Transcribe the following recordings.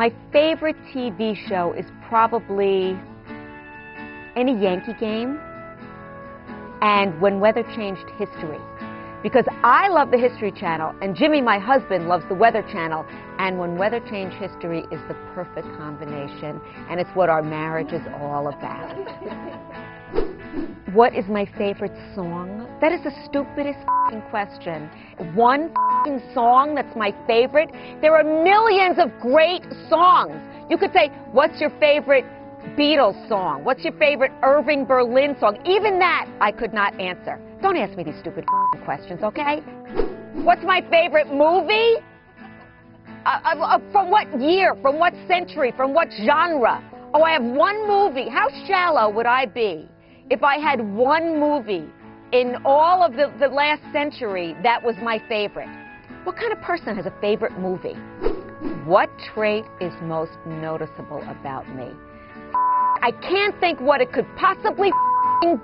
My favorite TV show is probably any Yankee game and When Weather Changed History. Because I love the History Channel, and Jimmy, my husband, loves the Weather Channel, and When Weather Changed History is the perfect combination, and it's what our marriage is all about. what is my favorite song? That is the stupidest question. One song that's my favorite? There are millions of great songs. You could say, what's your favorite Beatles song? What's your favorite Irving Berlin song? Even that I could not answer. Don't ask me these stupid questions, okay? What's my favorite movie? Uh, uh, uh, from what year? From what century? From what genre? Oh, I have one movie. How shallow would I be if I had one movie in all of the, the last century that was my favorite? What kind of person has a favorite movie? What trait is most noticeable about me? I can't think what it could possibly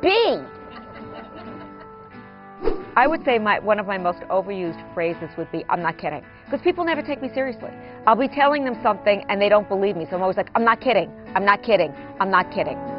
be. I would say my, one of my most overused phrases would be, I'm not kidding. Because people never take me seriously. I'll be telling them something and they don't believe me. So I'm always like, I'm not kidding. I'm not kidding. I'm not kidding.